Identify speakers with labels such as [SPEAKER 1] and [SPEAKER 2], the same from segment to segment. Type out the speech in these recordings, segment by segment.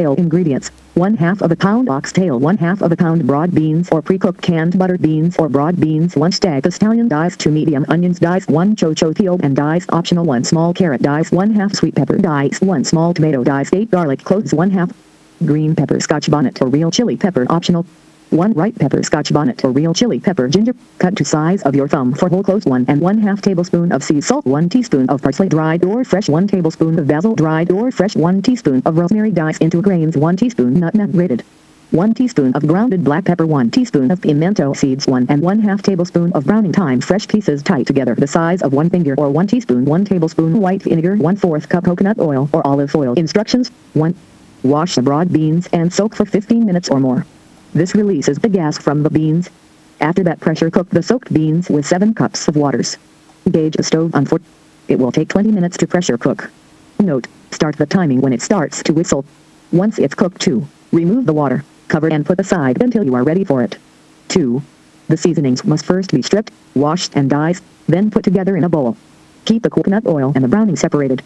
[SPEAKER 1] oxtail ingredients. 1 half of a pound oxtail, 1 half of a pound broad beans or pre-cooked canned buttered beans or broad beans, 1 stack of scallion diced 2 medium onions diced, 1 chocho peeled and diced optional, 1 small carrot diced, 1 half sweet pepper diced, 1 small tomato diced, 8 garlic cloves, 1 half green pepper scotch bonnet or real chili pepper optional, 1 ripe pepper scotch bonnet or real chili pepper ginger, cut to size of your thumb for whole cloves 1 and 1 half tablespoon of sea salt 1 teaspoon of parsley dried or fresh 1 tablespoon of basil dried or fresh 1 teaspoon of rosemary diced into grains 1 teaspoon nutmeg grated. 1 teaspoon of grounded black pepper 1 teaspoon of pimento seeds 1 and 1 half tablespoon of browning thyme fresh pieces tied together the size of 1 finger or 1 teaspoon 1 tablespoon white vinegar 1 4th cup coconut oil or olive oil instructions 1. Wash the broad beans and soak for 15 minutes or more. This releases the gas from the beans. After that pressure cook the soaked beans with 7 cups of waters. Gauge the stove on 4. It will take 20 minutes to pressure cook. Note, start the timing when it starts to whistle. Once it's cooked 2, remove the water, cover and put aside until you are ready for it. 2. The seasonings must first be stripped, washed and diced, then put together in a bowl. Keep the coconut oil and the browning separated.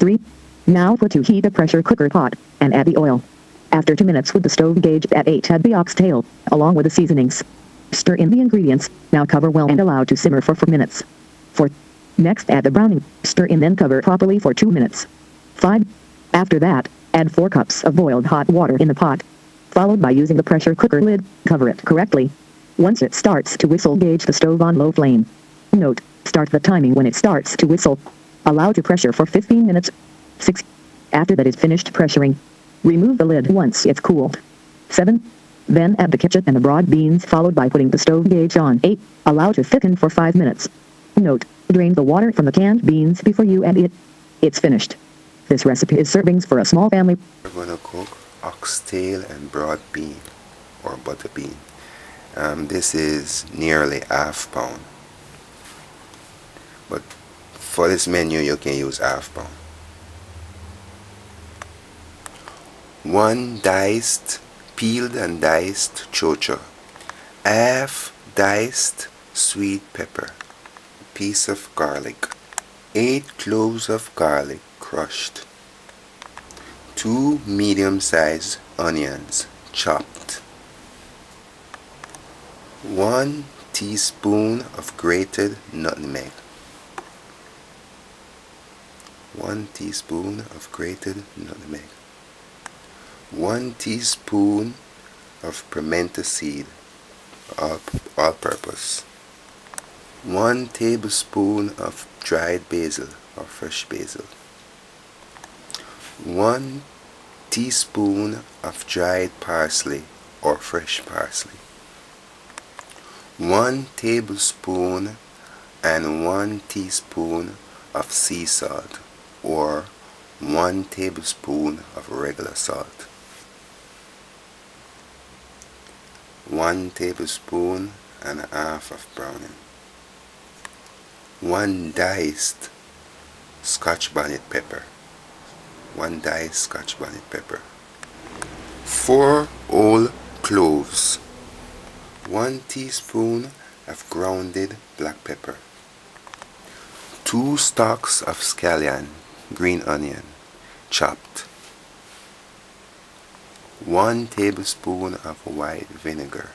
[SPEAKER 1] 3. Now put to heat a pressure cooker pot, and add the oil. After 2 minutes with the stove gauge at 8 add the oxtail, along with the seasonings. Stir in the ingredients, now cover well and allow to simmer for 4 minutes. 4. Next add the browning, stir in then cover properly for 2 minutes. 5. After that, add 4 cups of boiled hot water in the pot. Followed by using the pressure cooker lid, cover it correctly. Once it starts to whistle gauge the stove on low flame. Note, start the timing when it starts to whistle. Allow to pressure for 15 minutes. 6. After that is finished pressuring, Remove the lid once it's cooled. 7. Then add the ketchup and the broad beans followed by putting the stove gauge on. 8. Allow to thicken for 5 minutes. Note, drain the water from the canned beans before you add it. It's finished. This recipe is servings for a small family.
[SPEAKER 2] We're to cook oxtail and broad bean or butter bean. Um, this is nearly half pound. But for this menu you can use half pound. One diced, peeled and diced chocho, half diced sweet pepper, piece of garlic, eight cloves of garlic crushed, two medium-sized onions chopped, one teaspoon of grated nutmeg, one teaspoon of grated nutmeg 1 teaspoon of pimento seed all, all purpose. 1 tablespoon of dried basil or fresh basil. 1 teaspoon of dried parsley or fresh parsley. 1 tablespoon and 1 teaspoon of sea salt or 1 tablespoon of regular salt 1 tablespoon and a half of browning. 1 diced scotch bonnet pepper. 1 diced scotch bonnet pepper. 4 whole cloves. 1 teaspoon of grounded black pepper. 2 stalks of scallion green onion chopped 1 tablespoon of white vinegar.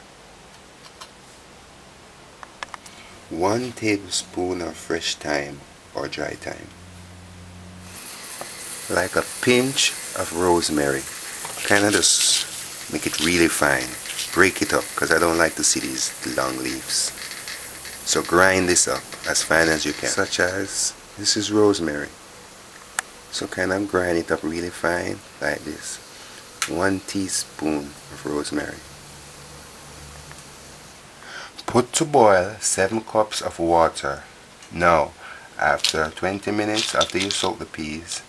[SPEAKER 2] 1 tablespoon of fresh thyme or dry thyme. Like a pinch of rosemary. Kind of just make it really fine. Break it up because I don't like to see these long leaves. So grind this up as fine as you can. Such as this is rosemary. So kind of grind it up really fine like this 1 teaspoon of rosemary. Put to boil 7 cups of water. Now, after 20 minutes after you soak the peas,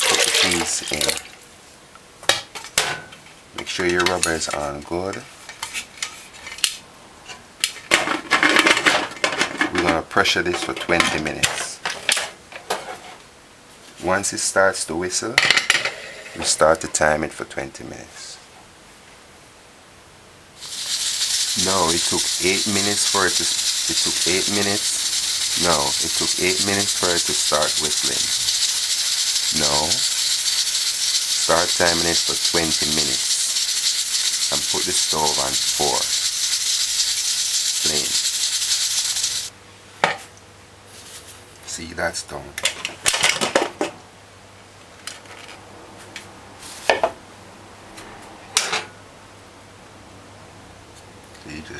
[SPEAKER 2] put the peas in. Make sure your rubber is on good. We're going to pressure this for 20 minutes. Once it starts to whistle, start time it for 20 minutes. No, it took 8 minutes for it to, it took 8 minutes, no, it took 8 minutes for it to start whistling. No, start timing it for 20 minutes. And put the stove on 4 flame see that's done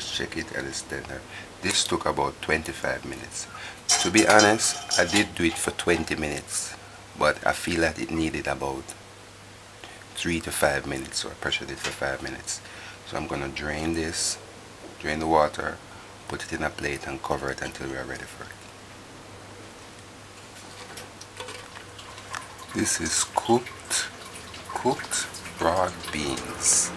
[SPEAKER 2] check it at its tender this took about 25 minutes. To be honest I did do it for 20 minutes but I feel that it needed about 3 to 5 minutes so I pressured it for 5 minutes. So I'm gonna drain this drain the water put it in a plate and cover it until we are ready for it. This is cooked cooked broad beans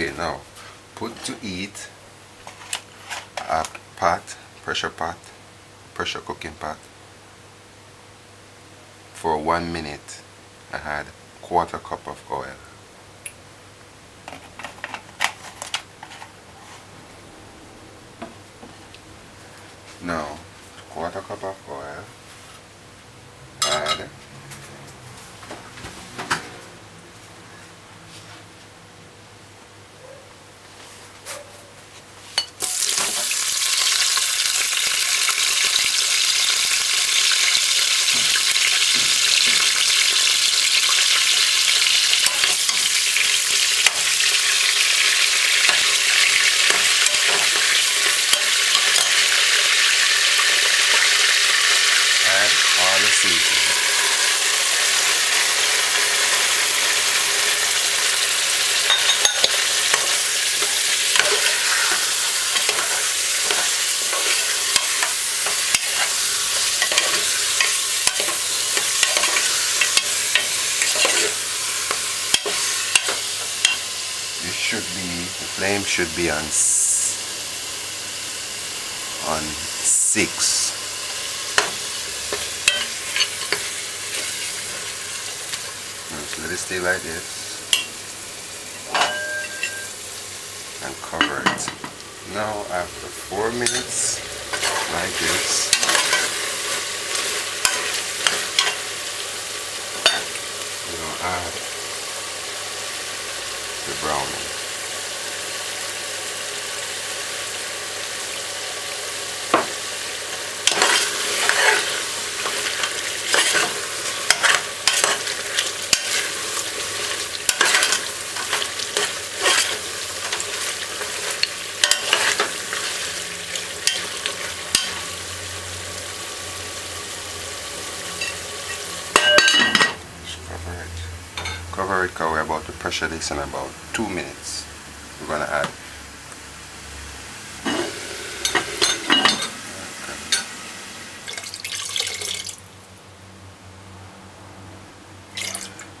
[SPEAKER 2] okay now put to eat a pot pressure pot pressure cooking pot for one minute. I had quarter cup of oil. Now quarter cup of oil add add all the seasoning. This should be, the flame should be on on 6 Just let it stay like this and cover it. Now after four minutes like this we're gonna add the browning. Just cover it. Cover it because we're this in about two minutes. We're gonna add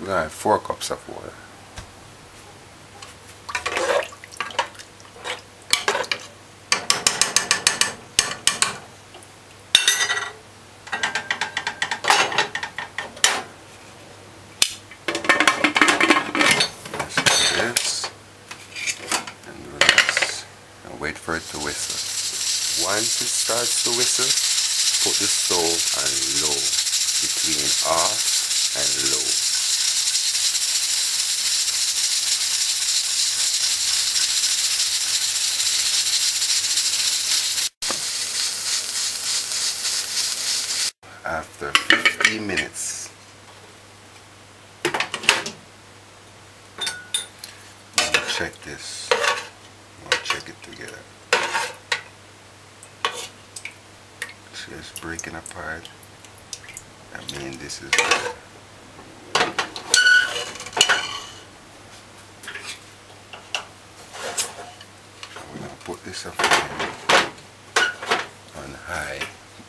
[SPEAKER 2] We're gonna add four cups of water. Let's do this and do this and wait for it to whistle. Once it starts to whistle, put the stove on low, between off and low. After 15 minutes, check this. Check it together. See, it's breaking apart. I mean, this is bad. put this on high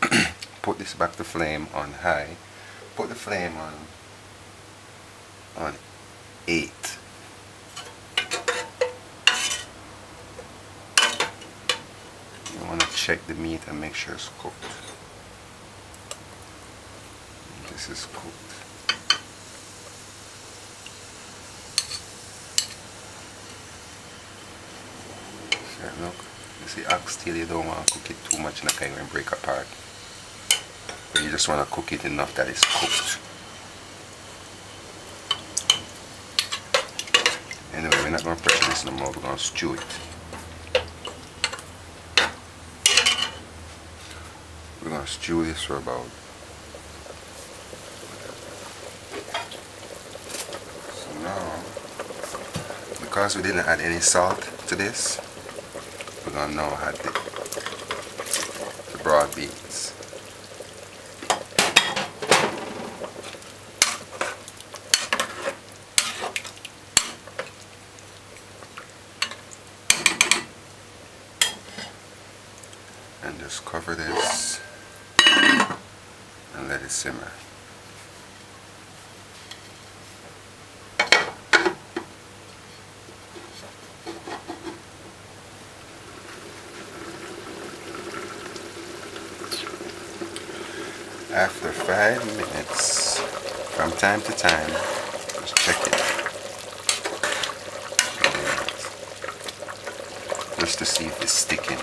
[SPEAKER 2] put this back to flame on high put the flame on on 8 check the meat and make sure it's cooked. This is cooked. See, look. You see, ox oxtail, you don't want to cook it too much in the kind and break apart. But you just want to cook it enough that it's cooked. Anyway, we're not going to pressure this no more, we're going to stew it. We're going to this for about so now because we didn't add any salt to this we're to now add the, the broad beans and just cover this and let it simmer. After five minutes, from time to time, just check it. Just to see if it's sticking.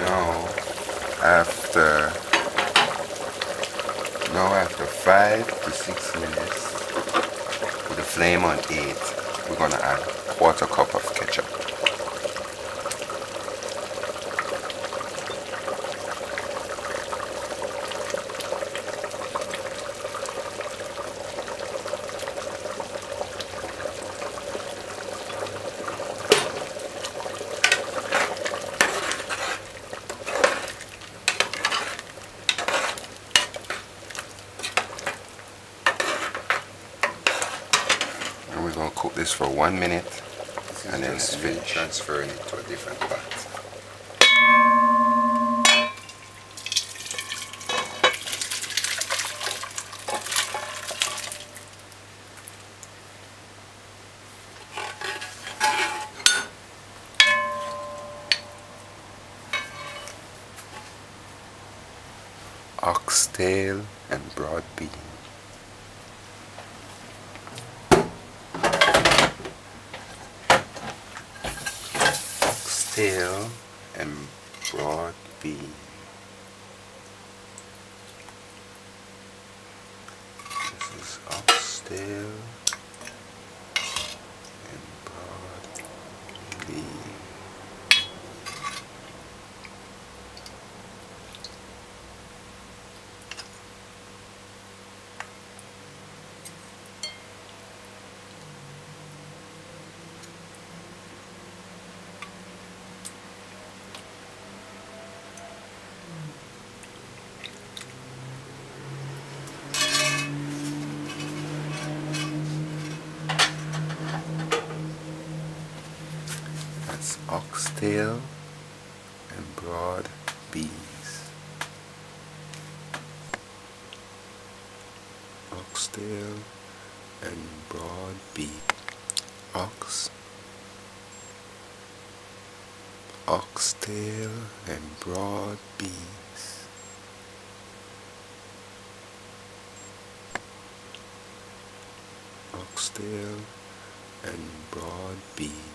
[SPEAKER 2] Now, after now after five to six minutes, flame on eight, we're gonna add quarter cup of ketchup. And we're gonna cook this for one minute and then it's finished. Transferring it to a different pot. Oxtail and broad bean. And broad bean. This is and broad bean. That's oxtail and broad beans. Oxtail and broad bean. Ox. Oxtail and broad beans. Oxtail and broad beans.